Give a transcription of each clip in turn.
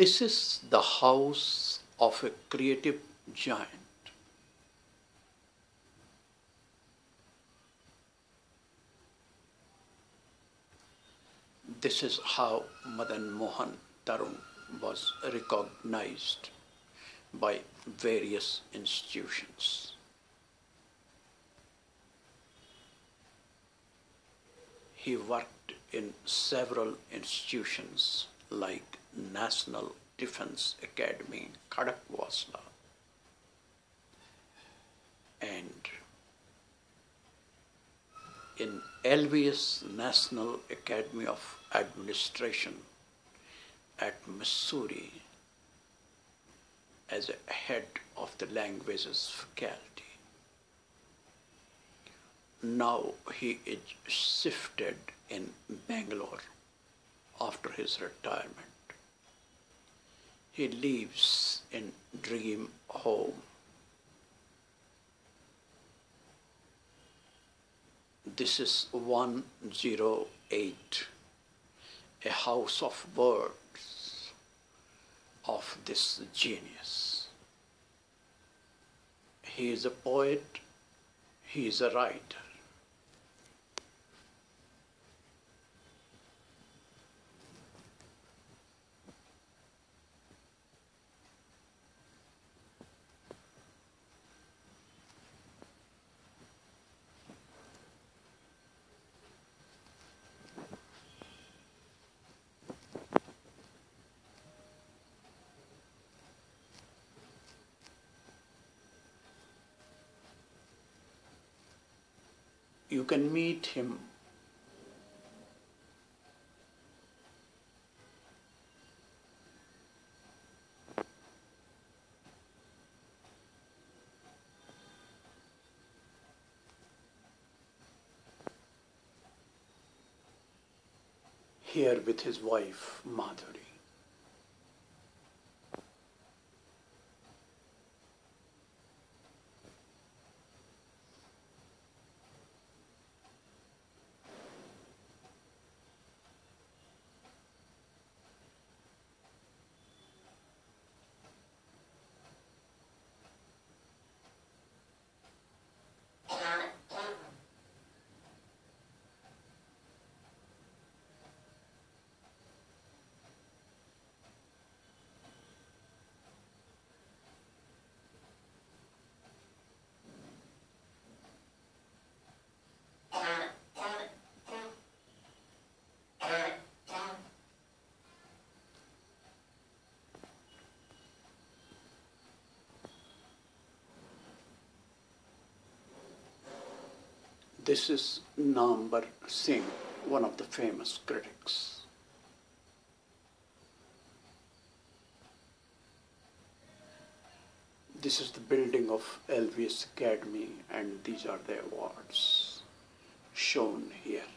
This is the house of a creative giant. This is how Madan Mohan Tarun was recognized by various institutions. He worked in several institutions like National Defense Academy, Khadakwasla, and in LBS National Academy of Administration at Mussoorie as a head of the languages faculty. Now he is shifted in Bangalore after his retirement. He lives in Dream Home. This is 108, a house of words of this genius. He is a poet, he is a writer. You can meet him here with his wife Madhuri. This is Namvar Singh, one of the famous critics. This is the building of LBS Academy, and these are the awards shown here.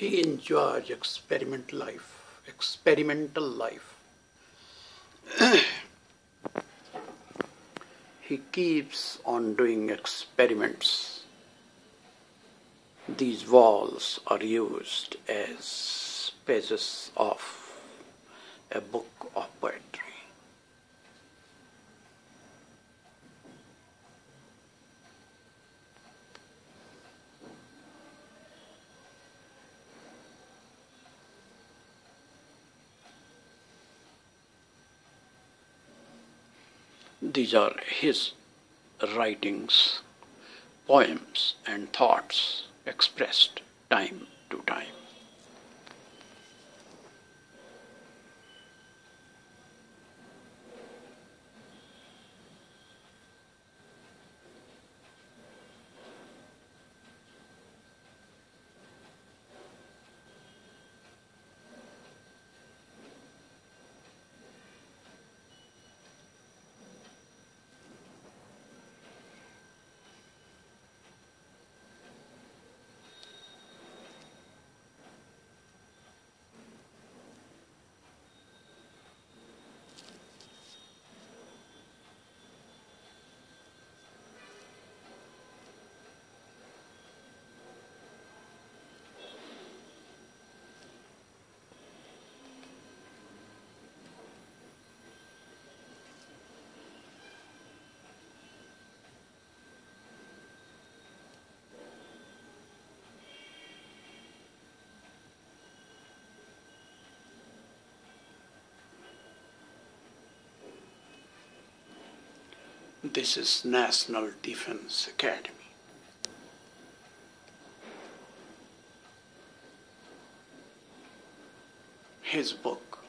He enjoys experiment life, experimental life. he keeps on doing experiments. These walls are used as pages of a book of poetry. These are his writings, poems, and thoughts expressed time to time. This is National Defense Academy. His book.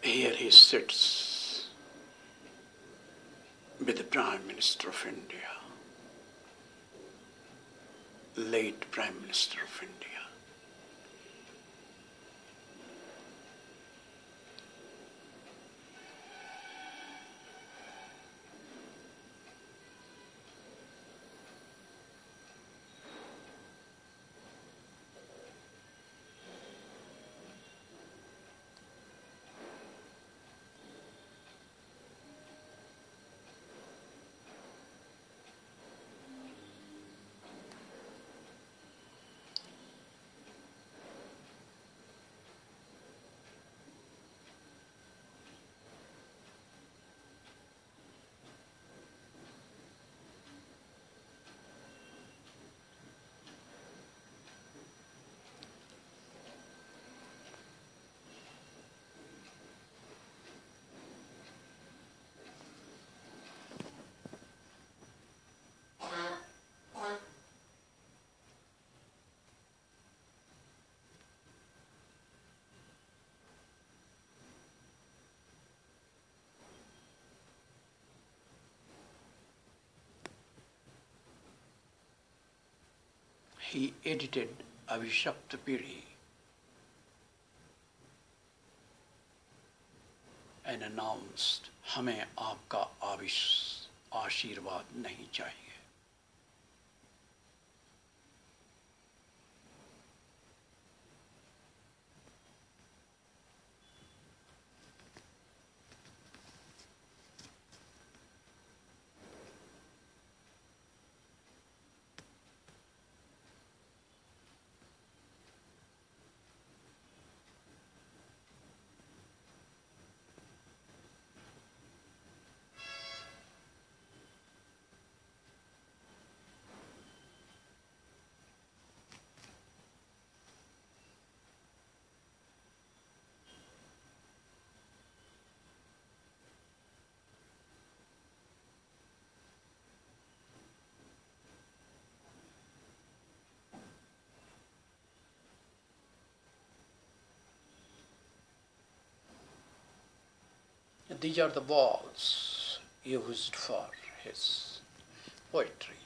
Here he sits with the Prime Minister of India, late Prime Minister of India. He edited Avishaktapiri and announced हमें आपका आविश आशीर्वाद नहीं चाहिए These are the walls used for his poetry.